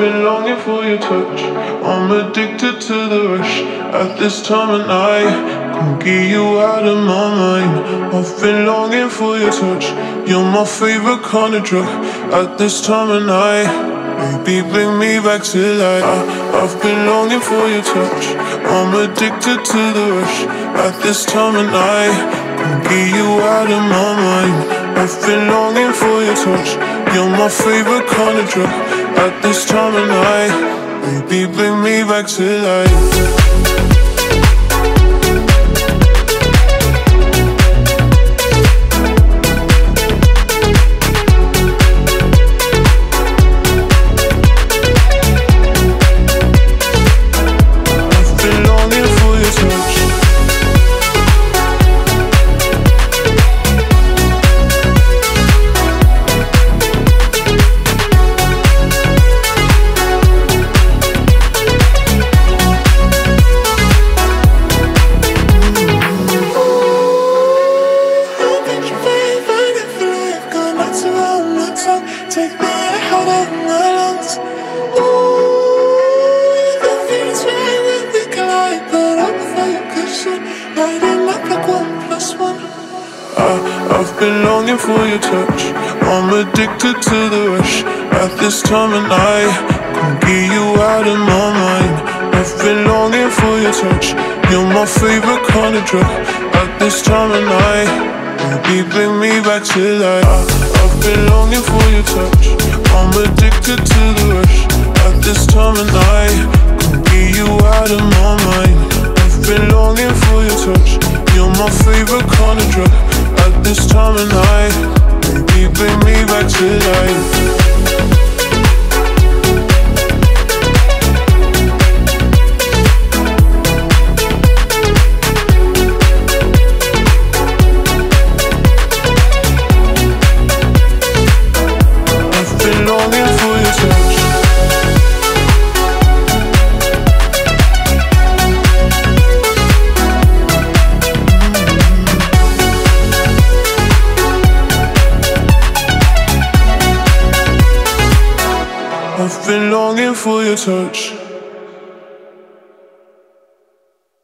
been longing for your touch. I'm addicted to the rush at this time of night. Can't get you out of my mind. I've been longing for your touch. You're my favorite kind of drug at this time of night. Baby, bring me back to life. I, I've been longing for your touch. I'm addicted to the rush at this time of night. Can't get you out of my mind. I've been longing for your touch. You're my favorite kind of drug at this time of night. Baby, bring me back to life. I've been longing for your touch. I'm addicted to the rush at this time of night. Can't get you out of my mind. I've been longing for your touch. You're my favorite kind of drug at this time of night. Baby, bring me back to life. I've been longing for your touch. I'm addicted to the rush at this time of night. Can't get you out of my mind. I've been longing for your touch. You're my favorite kind of drug this time of night. Baby, bring me back to life. Longing for your touch.